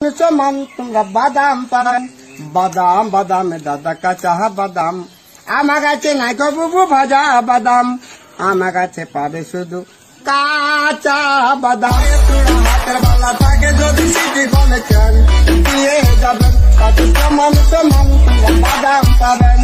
সমান তোমরা বাদাম পারান বাদাম বাদামে দাদা কাঁচা বাদাম আমার কাছে নাই বুবু ভাজা বাদাম আমার কাছে পাবে শুধু কাঁচা বাদাম থাকে যদি সিটি কমে দিয়ে যাবেন তোমরা বাদাম পাবেন